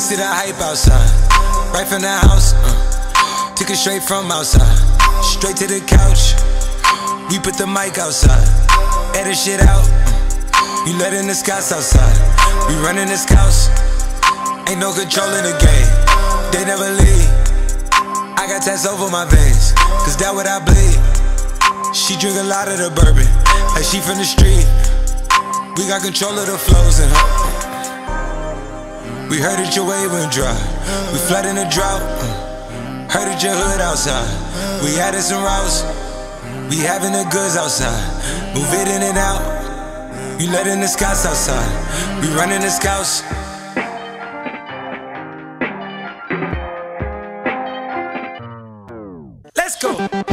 see the hype outside. Right from the house, uh, took it straight from outside. Straight to the couch. We put the mic outside. Edit shit out. Uh, you letting the Scotts outside. We running the scouts. Ain't no control in the game. They never leave. I got tats over my veins. Cause that what I bleed. She drink a lot of the bourbon. Like she from the street. We got control of the flows in her. We heard that your wave went dry. We flooding the drought. Uh, heard that your hood outside. We added some routes. We having the goods outside. Move it in and out. You letting the Scotts outside. We running the scouts. Let's go.